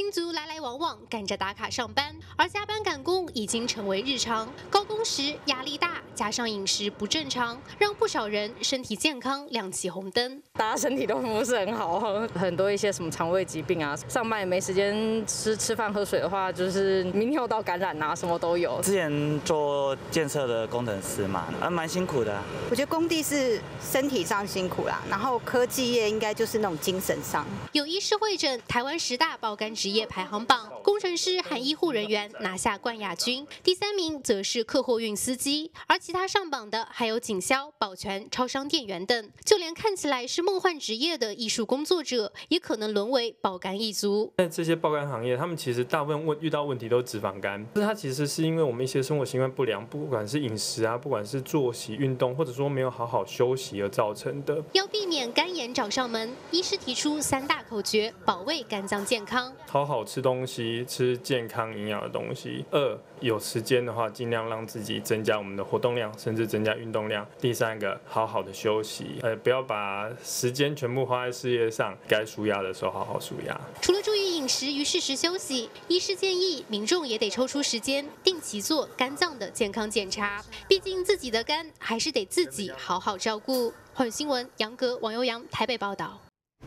勤族来来往往，赶着打卡上班，而加班赶工已经成为日常。高工时压力大，加上饮食不正常，让不少人身体健康亮起红灯。大家身体都不是很好，很多一些什么肠胃疾病啊，上班也没时间吃吃饭喝水的话，就是明天又到感染啊，什么都有。之前做建设的工程师嘛，啊，蛮辛苦的。我觉得工地是身体上辛苦啦，然后科技业应该就是那种精神上。有医师会诊台湾十大爆肝职业排行榜，工程师和医护人员拿下冠亚军，第三名则是客货运司机，而其他上榜的还有警消、保全、超商店员等。就连看起来是梦幻职业的艺术工作者，也可能沦为爆肝一族。在这些爆肝行业，他们其实大部分问遇到问题都是脂肪肝，那它其实是因为我们一些生活习惯不良，不管是饮食啊，不管是作息、运动，或者说没有好好休息而造成的。要避免肝炎找上门，医师提出三大口诀，保卫肝脏健康：好好吃东西，吃健康营养的东西；二有时间的话，尽量让自己增加我们的活动量，甚至增加运动量；第三个，好好的休息，呃，不要把时间全部花在事业上，该舒压的时候好好舒压。除了注意饮食与适时休息，医师建议民众也得抽出时间，定期做肝脏的健康检查。毕竟自己的肝还是得自己好好照顾。华语新闻杨格、王悠扬台北报道。